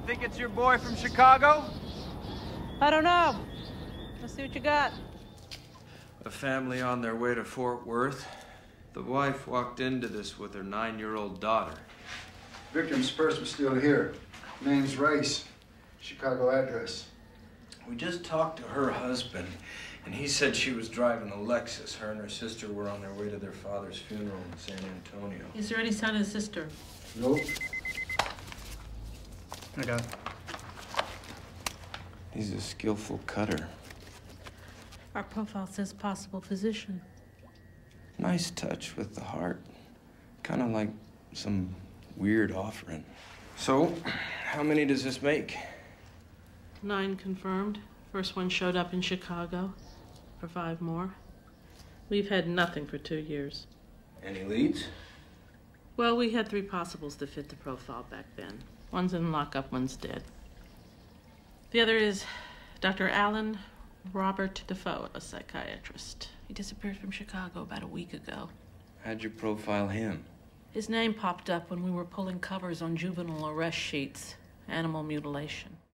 You think it's your boy from Chicago? I don't know. Let's see what you got. A family on their way to Fort Worth. The wife walked into this with her nine-year-old daughter. Victim's purse was still here. Name's Rice. Chicago address. We just talked to her husband, and he said she was driving a Lexus. Her and her sister were on their way to their father's funeral in San Antonio. Is there any son of the sister? Nope. I got it. He's a skillful cutter. Our profile says possible physician. Nice touch with the heart. Kind of like some weird offering. So, how many does this make? Nine confirmed. First one showed up in Chicago. For five more. We've had nothing for two years. Any leads? Well, we had three possibles to fit the profile back then. One's in lockup, one's dead. The other is Dr. Alan Robert Defoe, a psychiatrist. He disappeared from Chicago about a week ago. How'd you profile him? His name popped up when we were pulling covers on juvenile arrest sheets. Animal mutilation.